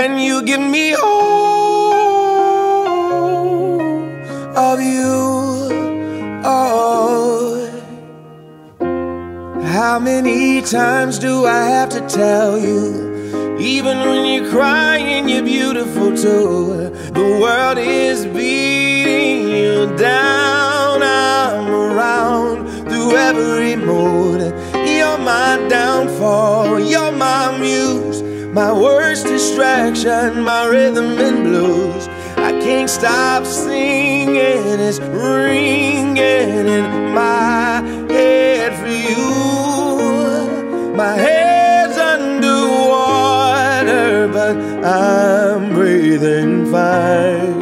And you give me all of you. Oh, How many times do I have to tell you? Even when you're crying, you're beautiful too. The world is beating you down. I'm around through every mood. You're my downfall, you're my muse, my worst distraction, my rhythm and blues. I can't stop singing, it's ringing in my head for you. My head's underwater, but I'm breathing fine.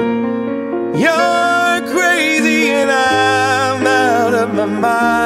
You're crazy and I'm out of my mind.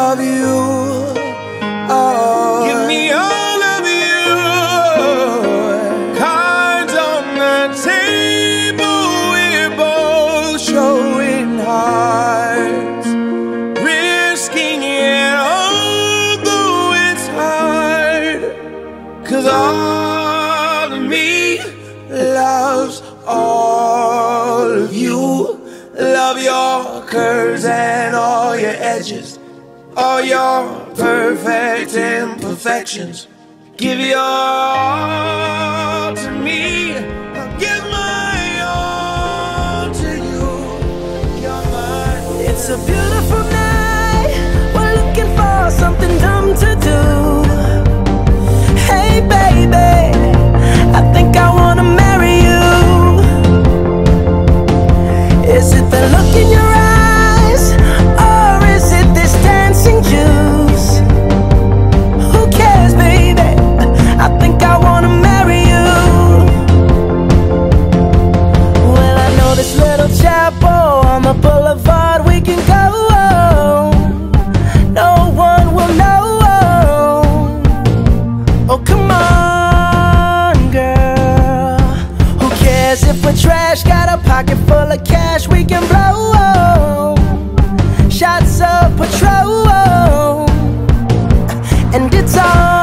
Of you. Oh, give me all of you. Cards on the table, we're both showing hearts, risking it, although it's hard. Cause all of me loves all of you. Love your curves and all your edges, all your perfect imperfections. Give your all to me. I'll give my all to you. You're my It's a beautiful night. We're looking for something dumb to Cause if we're trash, got a pocket full of cash we can blow. Shots of Patrón. And it's on.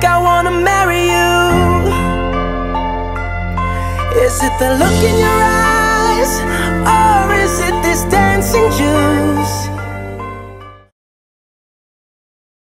think I wanna marry you? Is it the look in your eyes? Or is it this dancing juice?